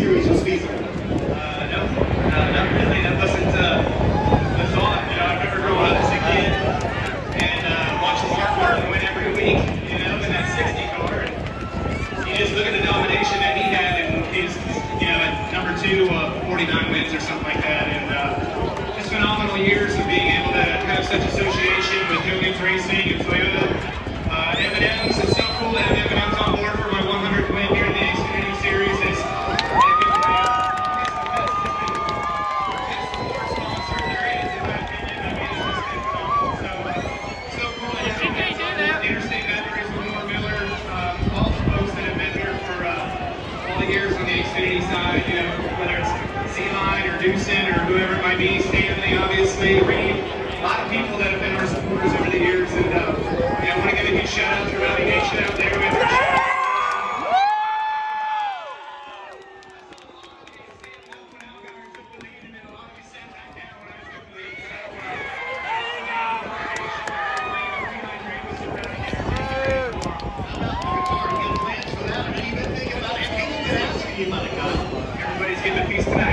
series was feasible? Uh, no, uh, not really. That wasn't uh, the thought. You know, I remember growing up as a kid and watching Mark Martin win every week, you know, in that 60 car. You just look at the domination that he had and he's, you know, number two, 49 wins or something like that. And just phenomenal years of being able to have such association with Hogan's Racing you know, whether it's Z-Line or Doosan or whoever it might be, Stanley, obviously, Reed, a lot of people that have been our supporters over the years, and uh, you I want to give a huge shout-out to Rowdy Nation out there. We you might have got in the piece tonight.